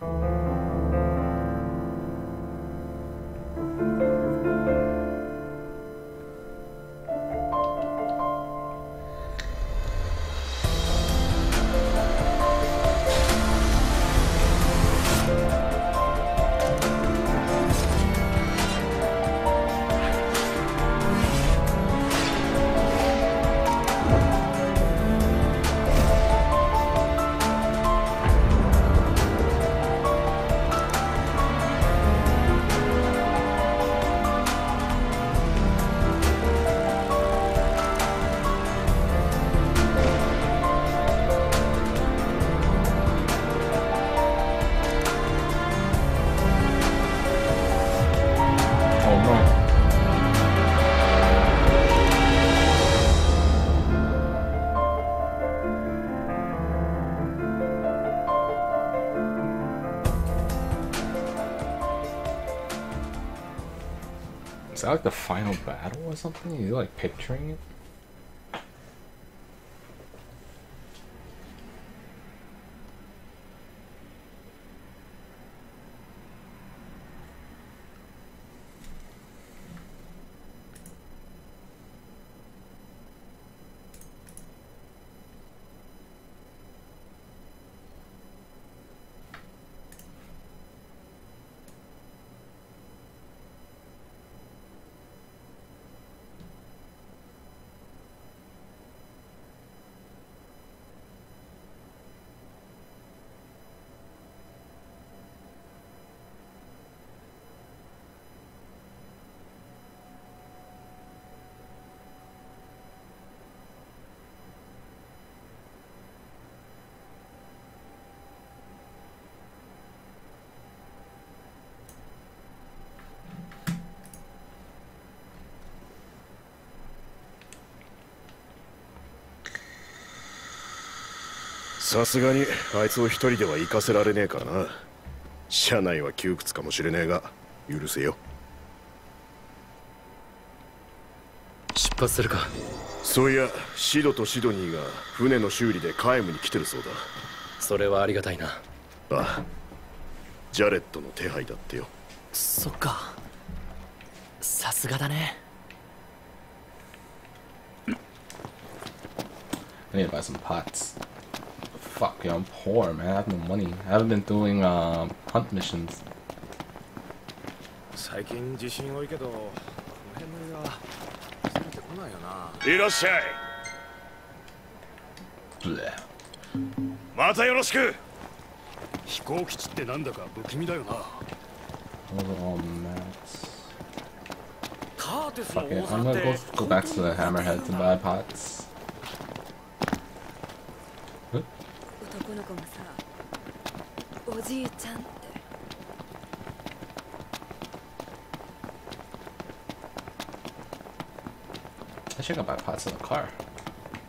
うん that like the final battle or something? Are you like picturing it? さすがにあいつを一人では行かせられねえからな。車内は窮屈かもしれねえが許せよ。出発するか。そういやシドとシドニーが船の修理でカエムに来てるそうだ。それはありがたいな。ああ。ジャレットの手配だってよ。そっか。さすがだね。I need to buy some pots. fuck, yo, I'm poor, man. I have no money. I haven't been doing um, hunt missions. 最近自信多いけどこの辺のがついてこないよないらっしゃいまたよろしく飛行基地ってなんだか不気味だよな Those are all mats. Fuck it, I'm gonna go, go back to the hammerhead to buy pots. じいちゃんって。あしがバイパーのカー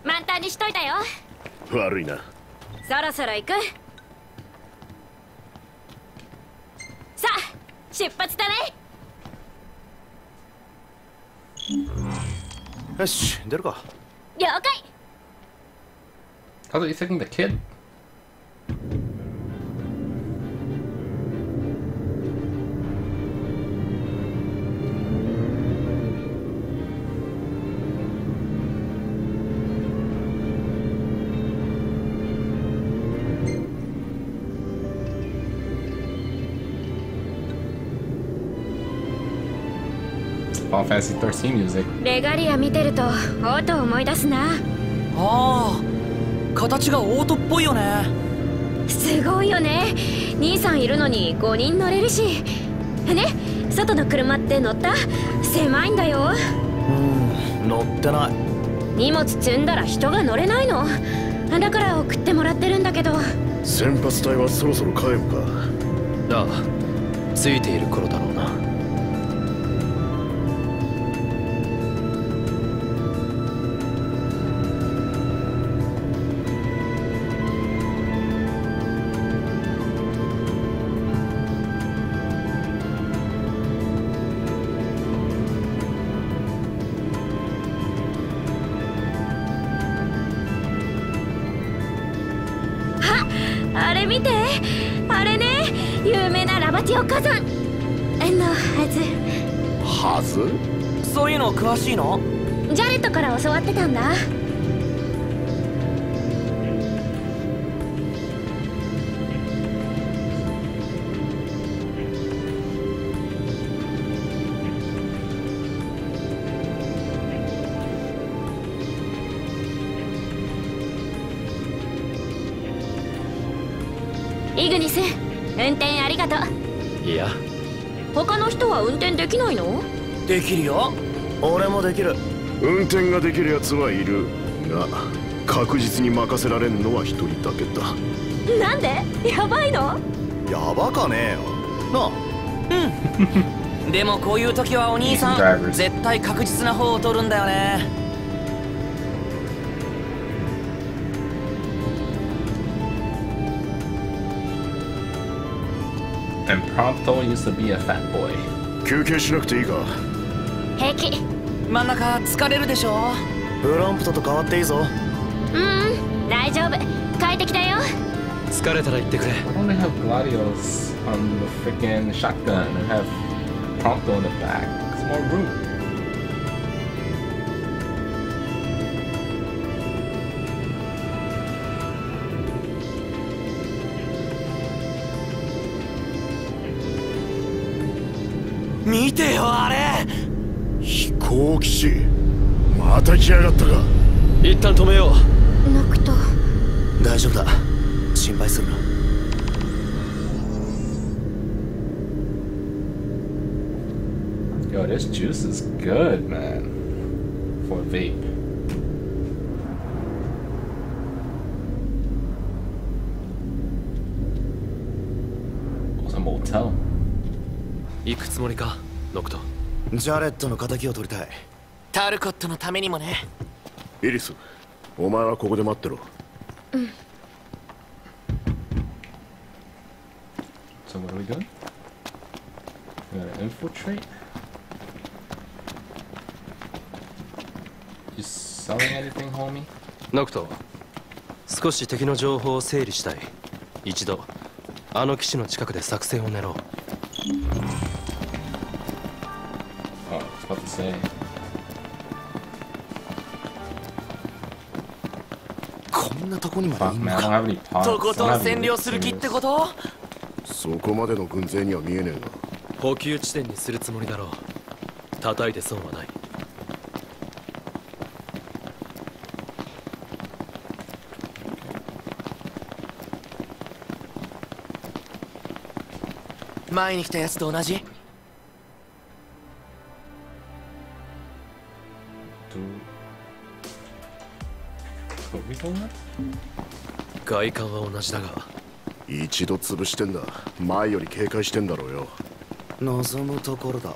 満タンにしといたよ。悪いな。そろそろ行く。さあ出発だね。よし出るか。了解。Also, you're? Final Fantasy 13 music. レガリア見てるとオートを思い出すな。ああ形がオートっぽいよね。すごいよね。兄さんいるのに5人乗れるし。ね外の車って乗った？狭いんだよ。うん乗ってない。荷物積んだら人が乗れないの。だから送ってもらってるんだけど。先発隊はそろそろ帰るか。ああついている頃だなれ見て。あれね。バティオ火山。のはず。はず？そういうの詳しいの？ジャレットから教わってたんだ運転できないの？できるよ。俺もできる。運転ができるやつはいる。が確実に任せられんのは一人だけだ。なんで？やばいの？やばかねえよ。なあ。でもこういう時はお兄さん絶対確実な方を取るんだよね。And Prompto used to be a fat boy. 休憩しなくていいか平気真ん中疲れるでしょプロンプトと変わっていいぞうん大丈夫快適だよ疲れたら言ってくれ Why don't they have Gladios on the freaking shotgun and have Prompto in the back? It's more room. 見てよあれ飛行機師また来やがったか一旦止めよノクトう大丈夫だ心配するな Yo, this juice is good, man. For vape. Motel? 行くつもりか？ノクト。ジャレットの敵を取りたい。タルコットのためにもね。イリスお前はここで待ってろ。So what are we doing? We gotta infiltrate? You selling anything, homie? ノクト少し敵の情報を整理したい。一度あの騎士の近くで作戦を練ろう。Oh, about to say. こんなとこにまでいんのか？とことん占領する気って.こと？そこまでの軍勢には見えねえが補給地点にするつもりだろう叩いて損はない前に来たやつと同じ？外観は同じだが。一度潰してんだ。前より警戒してんだろうよ。望むところだ。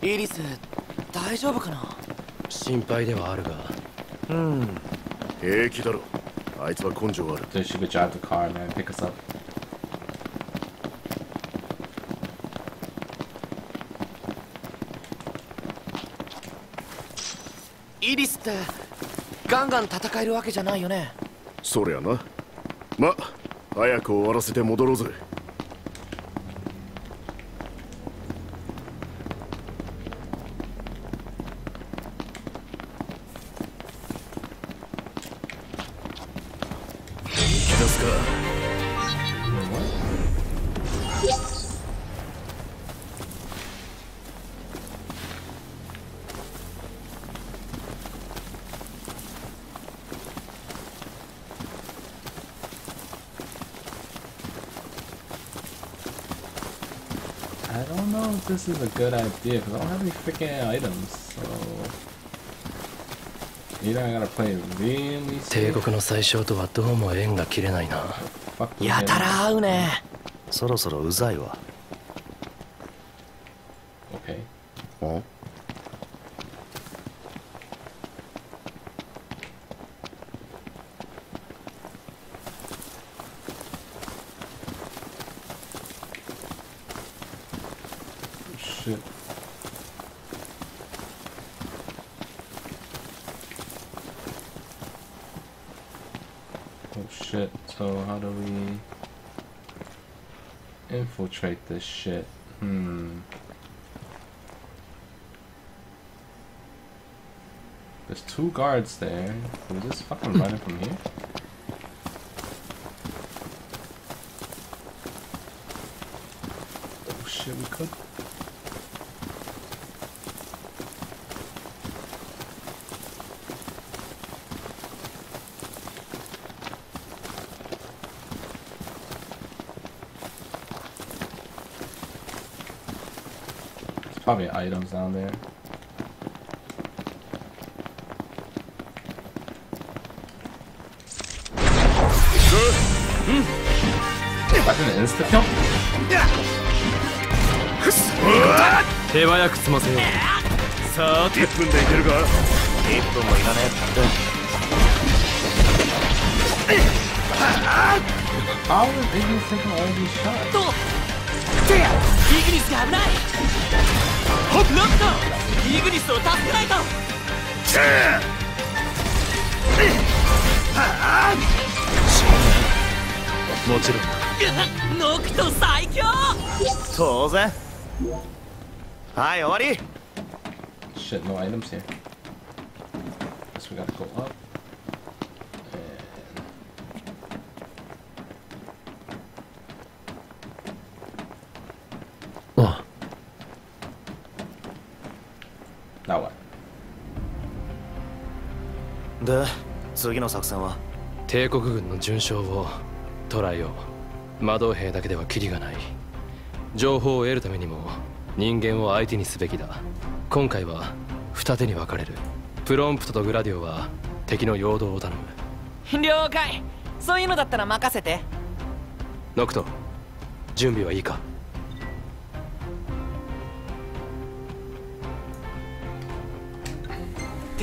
イリス大丈夫かな？心配ではあるが。うん。平気だろ。あいつは根性ある。Dude, she could drive the car, man. Pick us up. イリスってガンガン戦えるわけじゃないよね。そりゃな。ま早く終わらせて戻ろうぜ。This is a good idea because I don't have any freaking items. So either I gotta play really 帝.国の最小とはどうも縁が切れないなや.たら合うねそろそろうざいわ shit. Oh shit, so how do we infiltrate this shit? Hmm. There's two guards there. We just fucking running from here? 1分もいらねえ How is Ignis taking all these shots? イグニスが危ないロットイグニスを助けないともちろんノクト最強当然はい終わり Shit, no items here. Guess we gotta go up. And now what? で次の作戦は？帝国軍の巡将を捕らえよう。魔導兵だけではキリがない。情報を得るためにも人間を相手にすべきだ。今回は二手に分かれる。プロンプトとグラディオは敵の陽動を頼む。了解。そういうのだったら任せて。ノクト準備はいいか？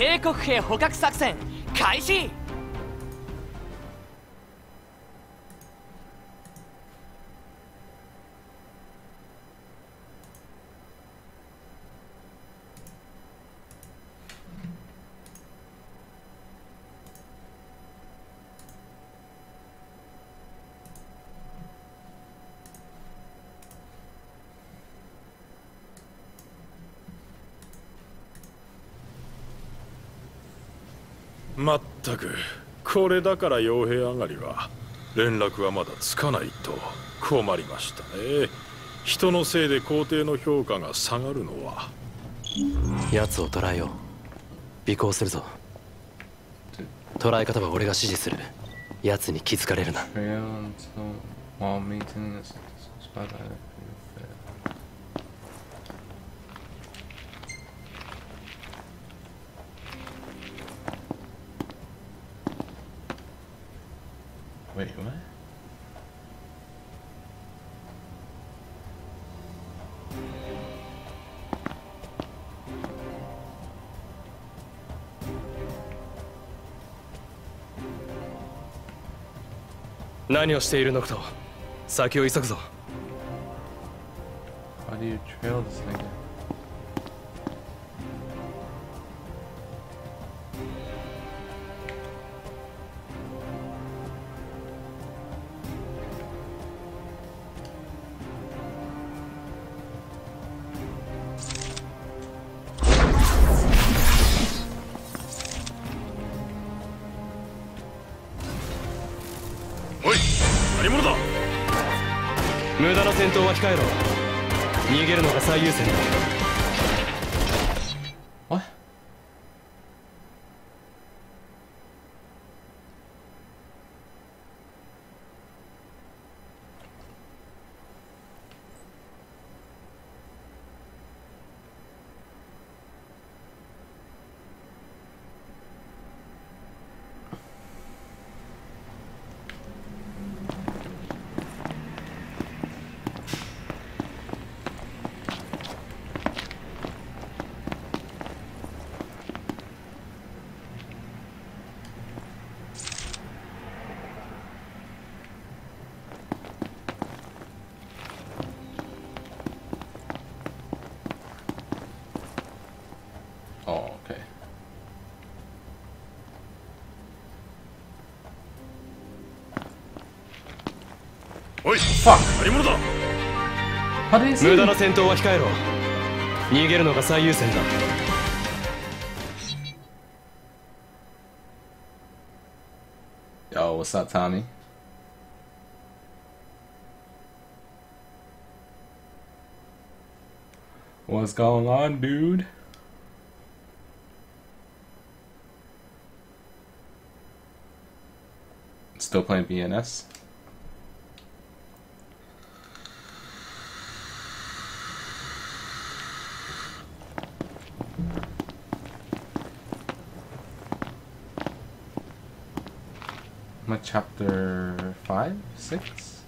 帝国兵捕獲作戦開始まったく。これだから傭兵上がりは連絡はまだつかないと困りましたね。人のせいで皇帝の評価が下がるのは。奴を捕らえよう。尾行するぞ。捕らえ方は俺が指示する。奴に気づかれるな Wait, what?「何をしているノクト先を急ぐぞ How do you trail this nigga? 優先だ何者だ How did he see 無駄 me? な戦闘は控えろ逃げるのが最優先だ Yo, what's up, Tommy? What's going on, dude? Still playing BNS? Chapter 5? 6?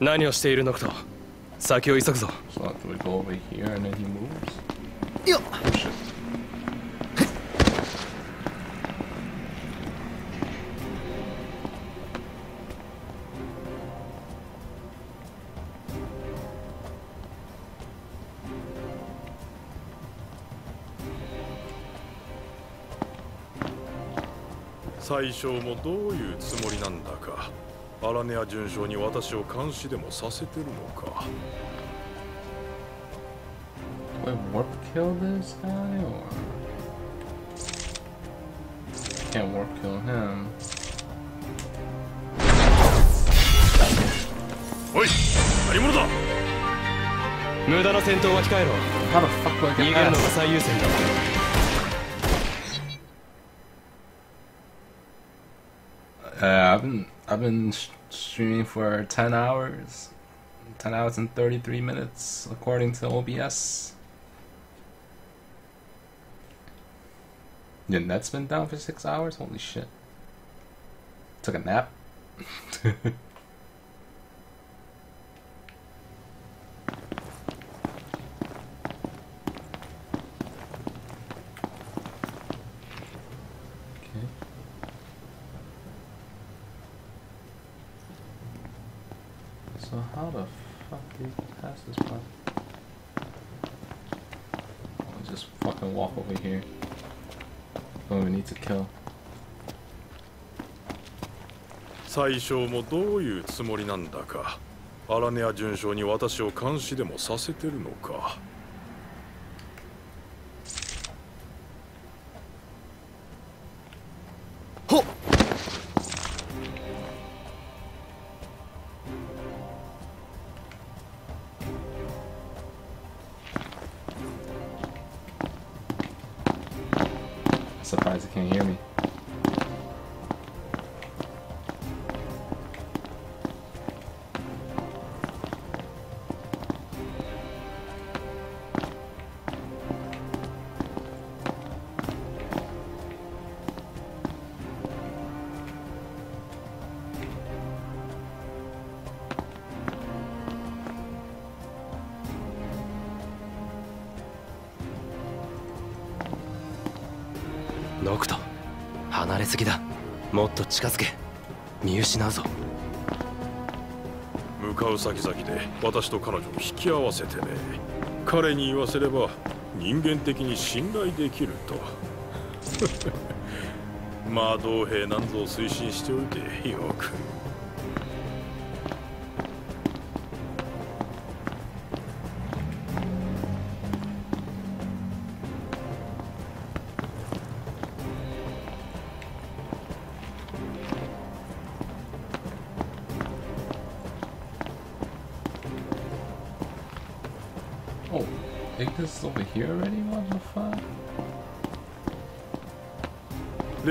What 何をしているノクト先を急ぐぞ So do we go over here and then he moves? よっ Oh shit. 最小もどういうつもりなんだかアラネア准将に私を監視でもさせてるのか I warp kill this guy or can't warp kill him? おい何者だ無駄な戦闘は控えろ How the fuck do I 逃げ get るのが?最優先だ Uh, I've been I've been streaming for ten hours, ten hours and thirty three minutes according to OBS. Your net's been down for six hours. Holy shit! Took a nap. 最小もどういうつもりなんだかアラネア准将に私を監視でもさせてるのか Surprised he can't hear me? と近づけ。見失うぞ。向かう先々で私と彼女を引き合わせてね。彼に言わせれば人間的に信頼できると。魔導兵なんぞを推進しておいてよく。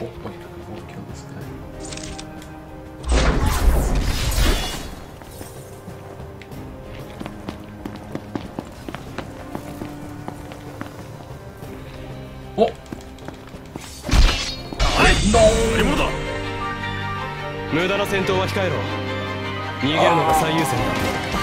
おっとにく動きをですねおっ無駄な戦闘は控えろ逃げるのが最優先だ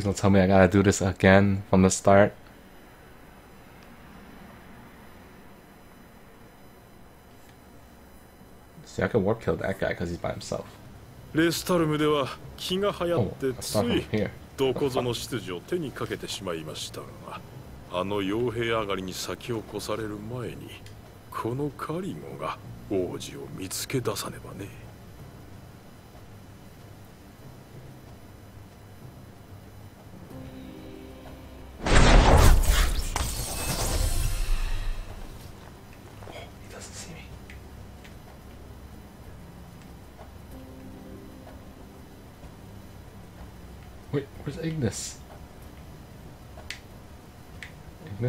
Please don't tell me I gotta do this again from the start. See, I could warp kill that guy because he's by himself. レスタルムでは気が流行 Oh, ってつい.どこぞの執事を手にかけてしまいましたがあの傭兵上がりに先を越される前にこのカリゴが王子を見つけ出さねばね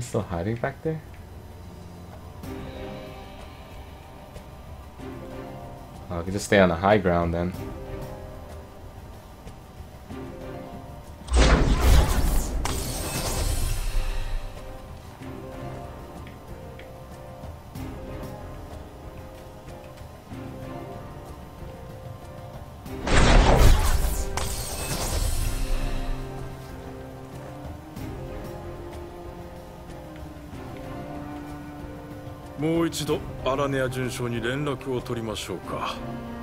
Still hiding back there? I can just stay on the high ground then. 一度アラネア准将に連絡を取りましょうか。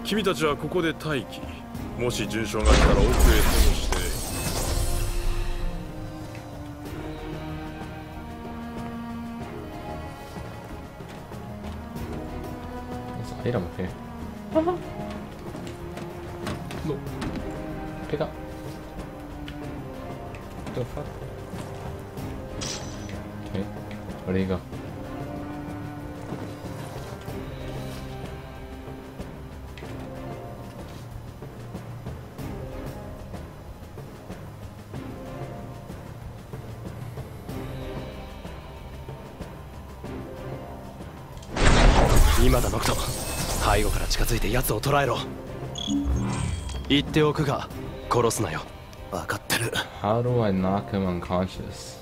君たちはここで待機。もし准将が来たら奥へともして。There's an item up 奴を捕らえろ。言っておくが殺すなよ。分かってる。How do I knock him unconscious?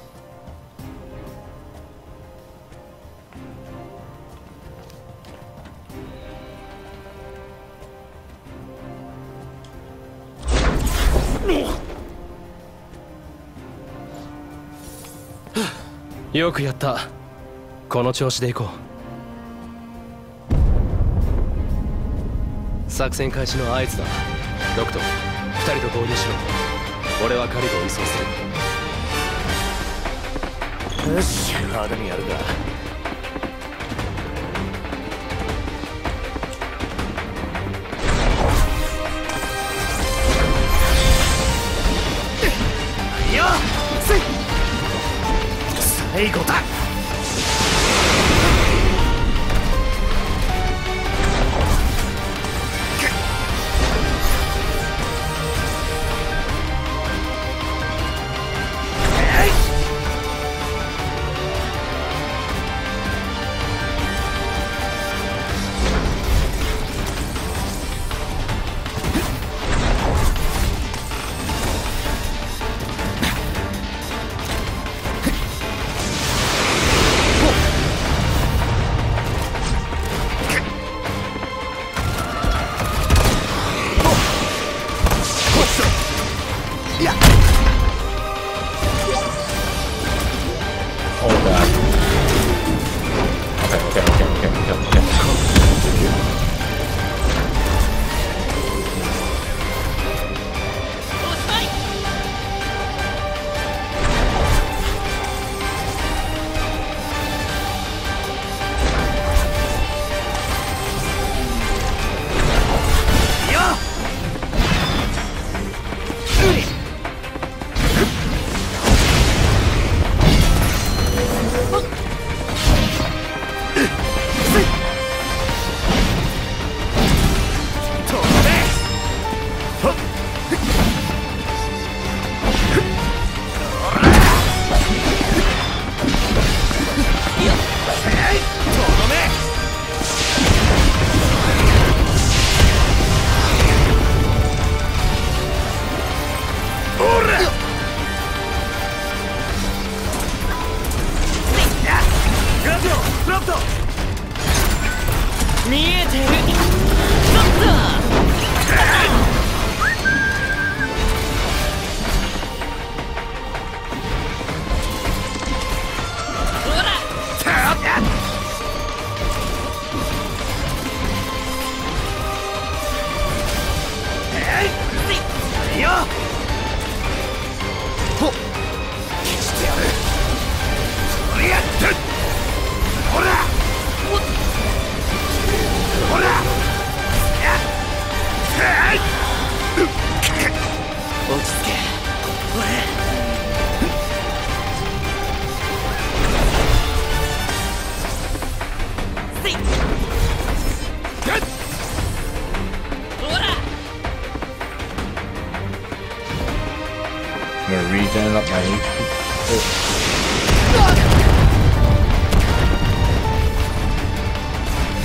よくやった。この調子でいこう作戦開始の合図だ。ドクト二人と合流しろ。俺はカリブを移送する。よし派手にやるか。よせい最後だ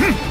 哼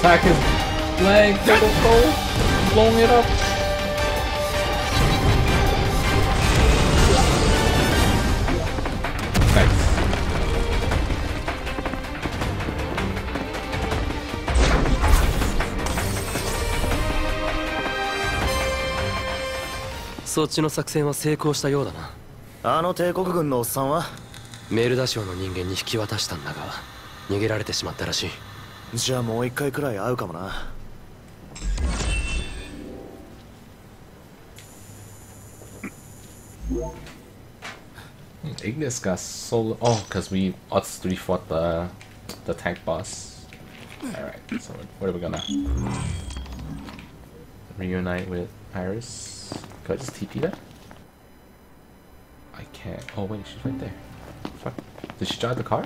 Attack his leg, double fold, blowing it up. Nice. そっちの作戦は成功したようだなあの帝国軍のおっさんは？メルダ省の人間に引き渡したんだが逃げられてしまったらしいじゃあもう一回くらい会うかもな Ignis got solo. Oh, because we us three fought the the tank boss. All right. So what are we gonna reunite with Iris? Could I just TP that? I can't. Oh wait, she's right there. Fuck. Did she drive the car?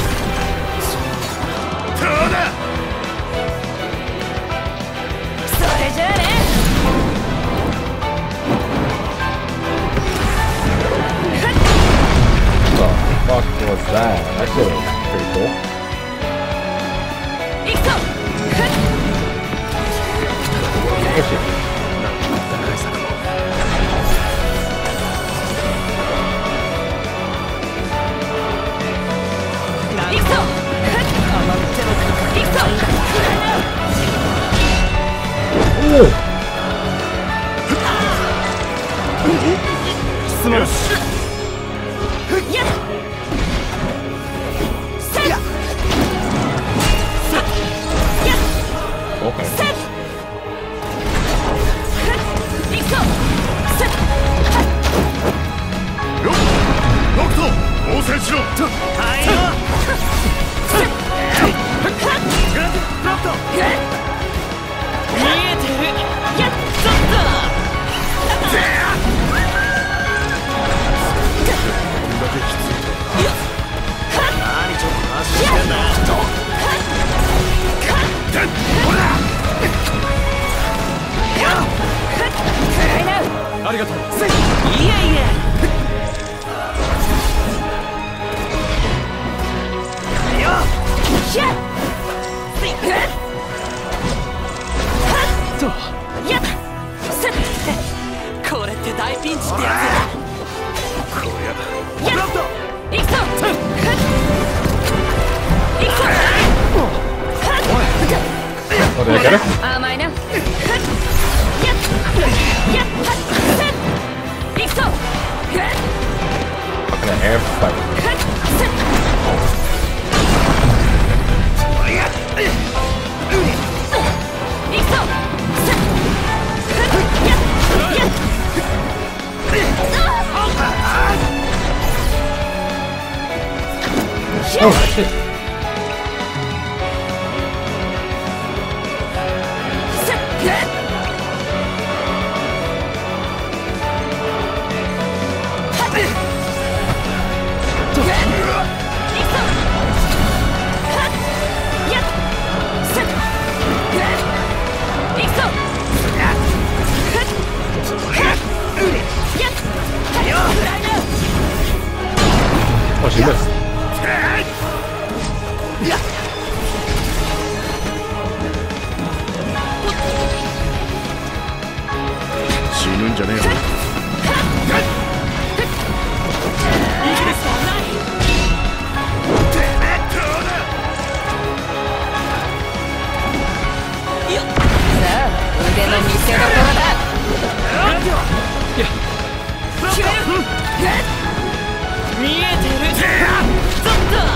fuck was that? That shit was pretty cool. Oh shit. Ooh. Smash. っ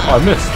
Oh, I missed.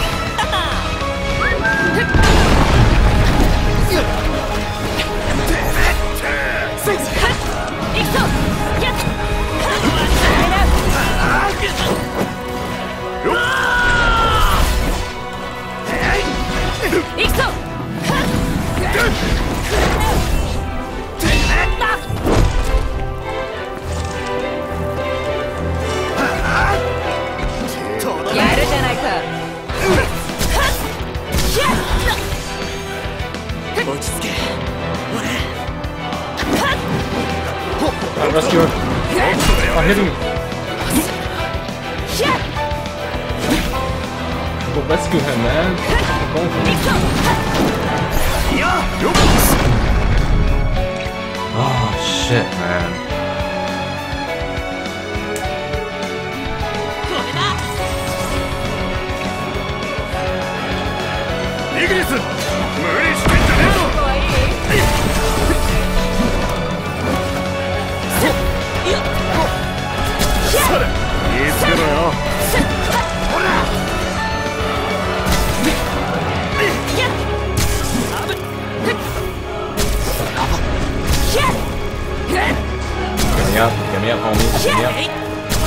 up, get me up, homie. Get me up.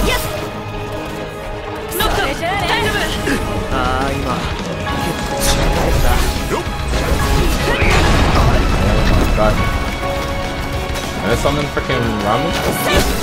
Yes. ああ、今、結構違うんだ。God. Did I summon freaking Ramu? Yes!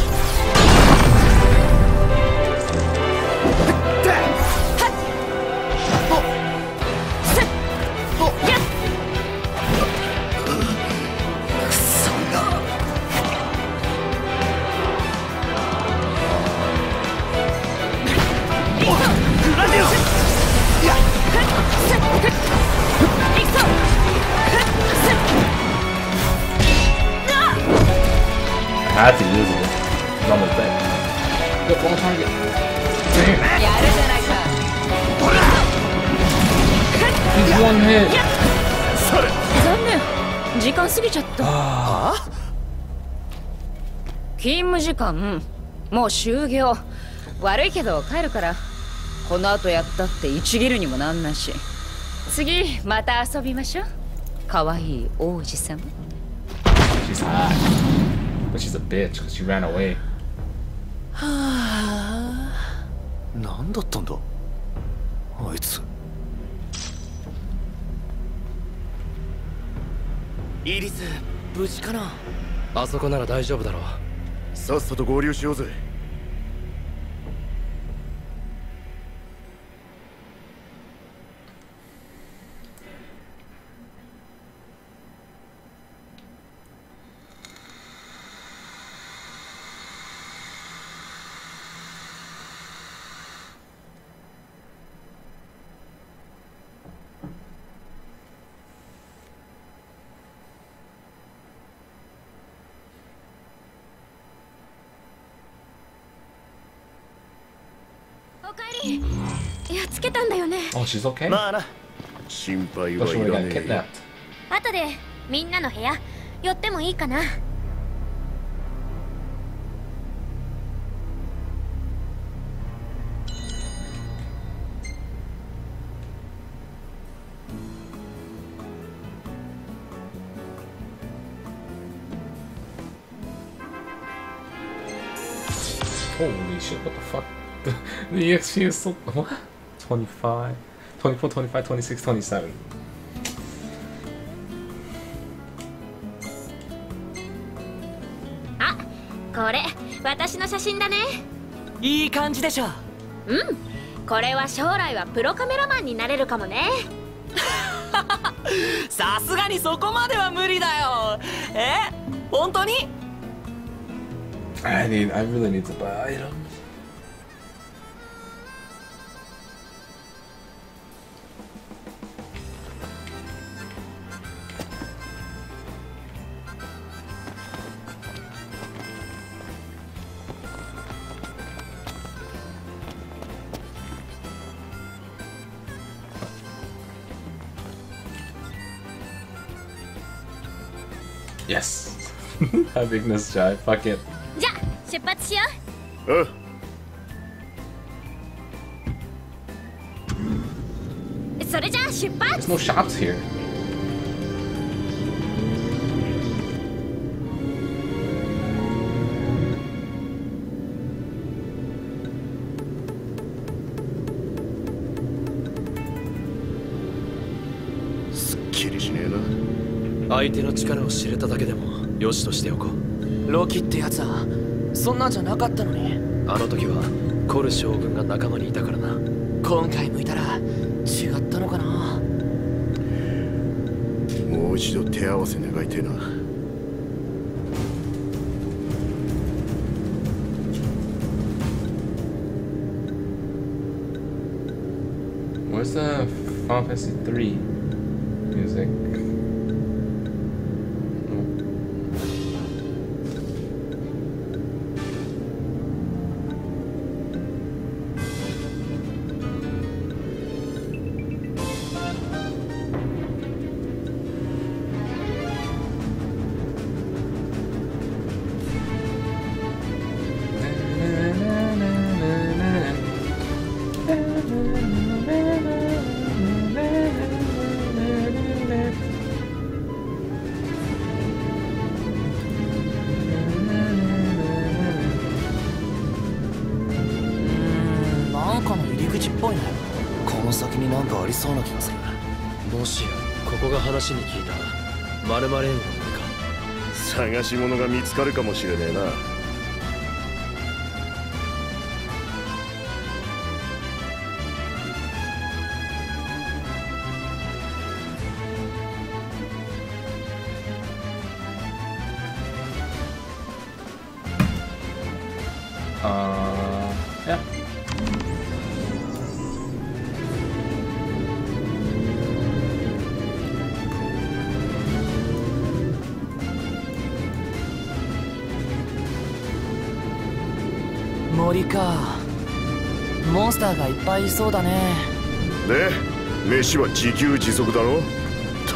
I had to use it. It's almost dead. Look, one target. やるじゃないか He's one hit. 残念時間過ぎちゃった勤務時間もう終業悪いけど帰るからこの後やったって一ギルにもなんないし次また遊びましょうかわい王子様 But she's a bitch because she ran away. 何だったんだ？あいつ。イリス無事かな？あそこなら大丈夫だろう。さっさと合流しようぜおかえりやっつけたんだよね Oh, she's okay? まあな心配はいらねえ.後でみんなの部屋寄ってもいいかな Holy shit, what the fuck? The EXP is so. What? 25, 24, 25, 26, 27. あこれ私の写真だねいい感じでしょこれは将来はプロカメラマンになれるかもね さすがにそこまでは無理だよえ本当に？I need. I really need to buy items. Having this guy. Fuck it. じゃあ出発しよあうそれじゃあ出発 There's no shops here. すっきりしねえな相手の力を知れただけでもよしとしておこう。ロキってやつはそんなんじゃなかったのに。あの時はコル将軍が仲間にいたからな。今回向いたら違ったのかな。もう一度手合わせ願いてえな。Where's the Final Fantasy 3 music? し物が見つかるかもしれねえな。そうだねで飯は自給自足だろ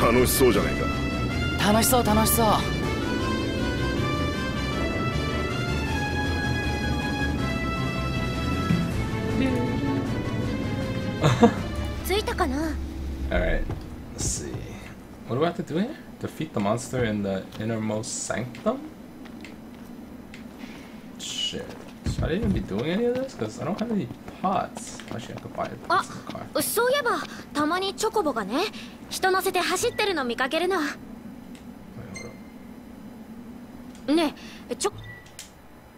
楽しそうじゃねえか楽しそう楽しそう着いたかな Alright, let's see. What do I have to do here? Defeat the monster in the innermost sanctum? Shit. Should あれ今どうやるんですか ?I don't have any るあそういえば、たまにチョコボがね、人乗せて走ってるの見かけるの。ねえ、チョ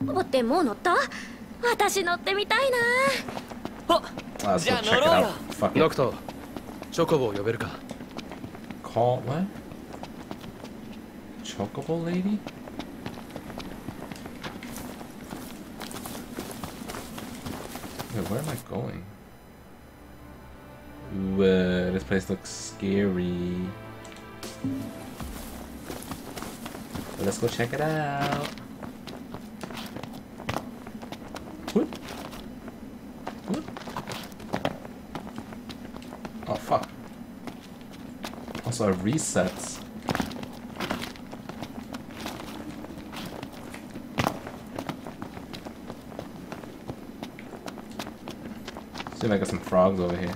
コボってもう乗った？私乗ってみたいな。あじゃ乗ろうよ。ノクト、チョコボを呼べるか？Call チョコボ lady? Wait, where am I going? Ooh, uh, this place looks scary. Let's go check it out. Oh fuck. Also, it resets. See if I got some frogs over here.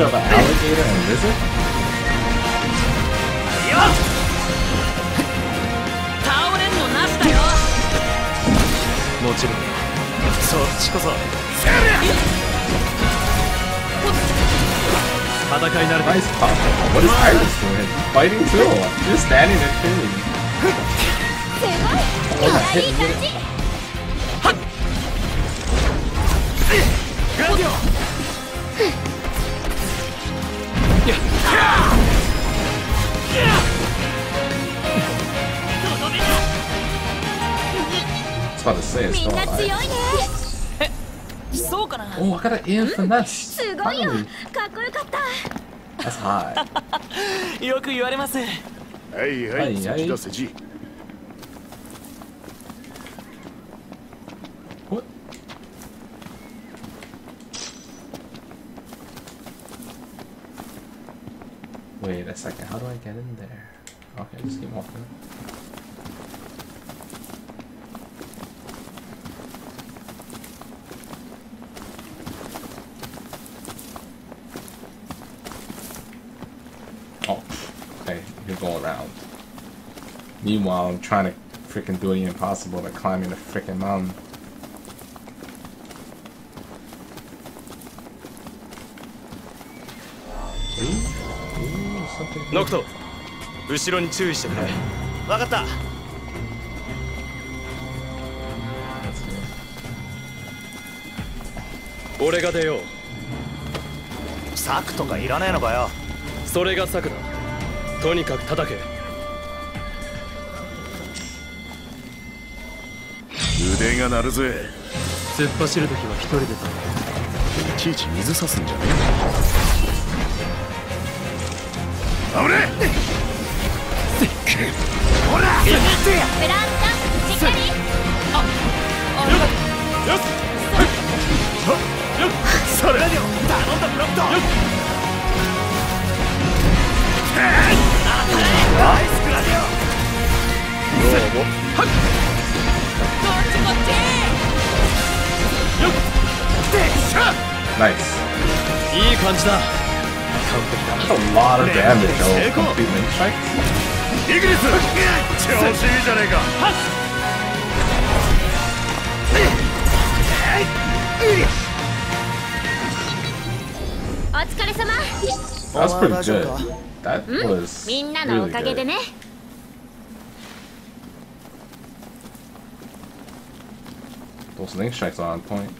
is this, a mixture of an alligator and lizard? 倒れんのなしだよもちろんそっちこそ戦い慣れて Nice pop. What is Iris doing? Fighting too? Just standing there Oh, that い hit say it's みん still な強い alive. ねそうかな Oh, I got an in finesse. すごいよ Finally. かっこよかった That's high. よく言われますはいははいいはいそっちだセジ What? Wait a second. How do I get in there? Okay, just keep walking. Oh, okay, you're going around. Meanwhile, I'm trying to freaking do the impossible by climbing the freaking mountain. Ooh, ooh, ノクト後ろに注意してくれ分かった.俺が出よう策とかいらねえのかよそれが策だとにかく叩けが鳴るぜ。突っ走るときは一人でだいちいち水さすんじゃねえ。危ねブランタしっかり。それ。頼んだブロットナイスクラディオ。どうもナイスいい感じだ That's a lot of damage, though. Complete link strike. イギリス調子いいじゃねえかお疲れ様 That was pretty good. That was みんなのお really かげで good. ね Those link strikes are on point.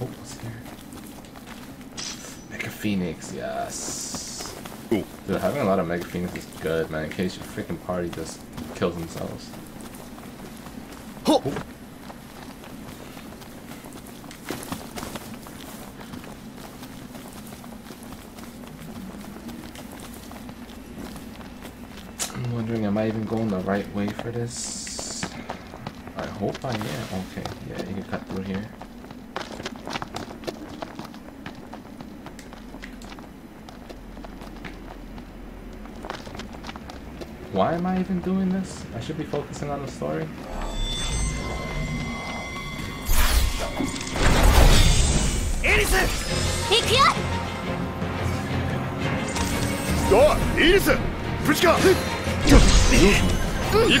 Oh, what's here? Mega Phoenix, yes. Ooh. Dude, having a lot of Mega Phoenix is good, man. In case your freaking party just kills themselves. Oh. I'm wondering, am I even going the right way for this? I hope I am. Okay, yeah, you can cut through here. Why am I even doing this? I should be focusing on the story. エリス行くよおいイギリス無事か行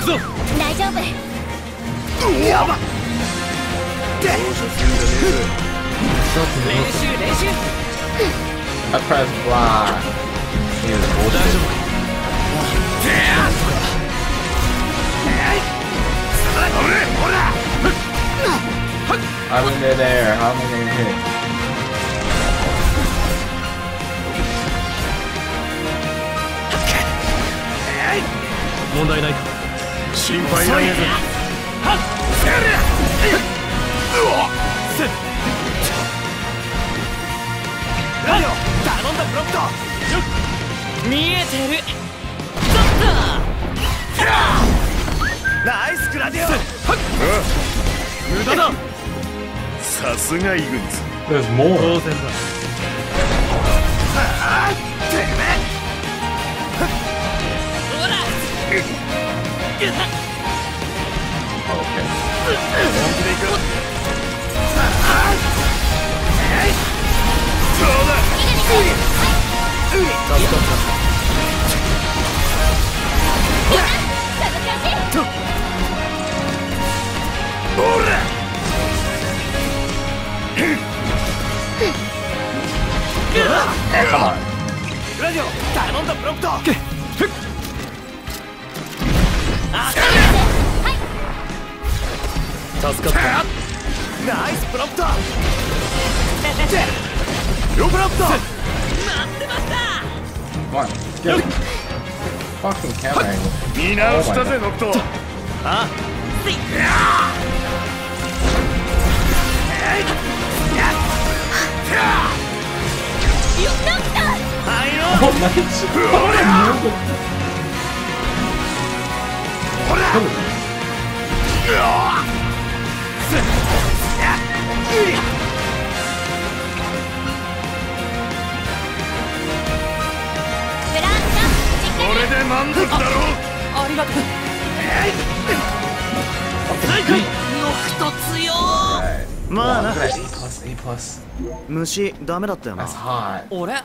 くぞ大丈夫 I press block. He is bullshit. 危ねえほら I'm in there. How am I gonna hit? 問題ないか心配いらねえぜ頼んだブロックト見えてるちょっナイスクラディオ無駄だ。さすがイグニス。There's more. 当然だとほら Okay. クラディオ頼んだブロックト助かった。ナイスブロックトよブロックト Come on. Get it. Fucking camera angle. 見直したぜノクト。あ？は いよ Oh, タしっかこだろうありがとうよくと強まあな虫ダメだったよな俺うん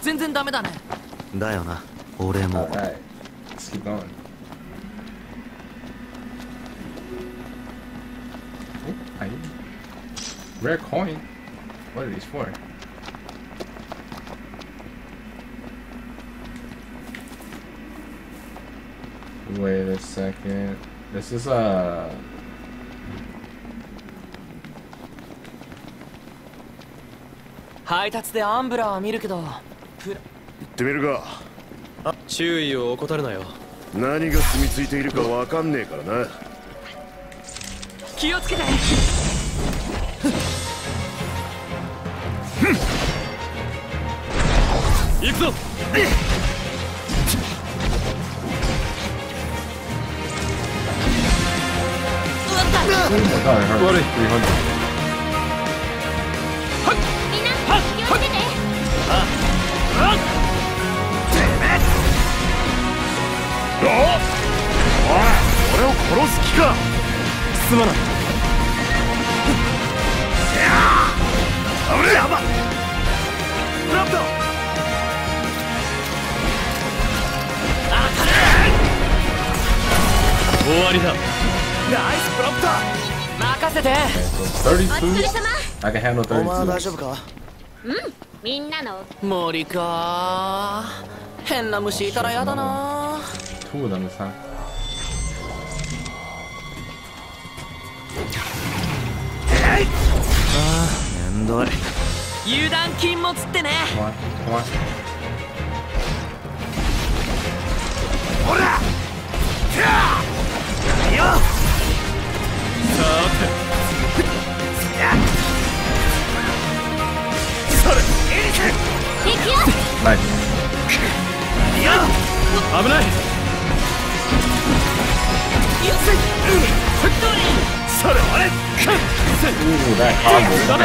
全然ダメだねだよな俺も、right. Let's keep going. Oh, I Rare coin? What are these for? Wait a second. This is a. 配達でアンブラーは見るけど行ってみるか注意を怠るなよ何が住み着いているかわかんねえからな気をつけて行くぞ。悪いみんな気をつけて俺を殺す気かすまない危ねえやばフわりだ。ナイスプロンプト。任せて。お疲れ 32? 様 I can handle お前は大 32. 丈夫か？みんなの。森か。変な虫いたらやだな。Two of them this time. めんどい。油断禁物ってね。Come on, come on. 敵ない危ないそれあれおおだいハードだね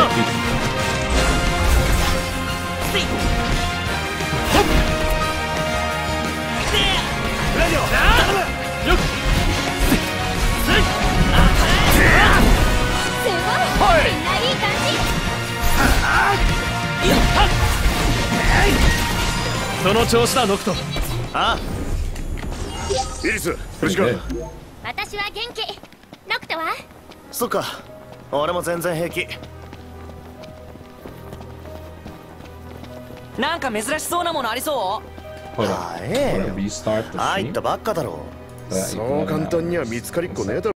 よっ感じ。その調子だノクト。イリス藤.川。私は元気ノクトは？そっか俺も全然平気。なんか珍しそうなものありそ Hold あ on. ええ。入っ?たばっかだろ。そう簡単には見つかりっこねえだろ